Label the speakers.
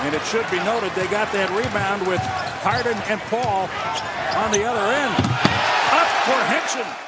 Speaker 1: And it should be noted they got that rebound with Harden and Paul on the other end. Up for Henson.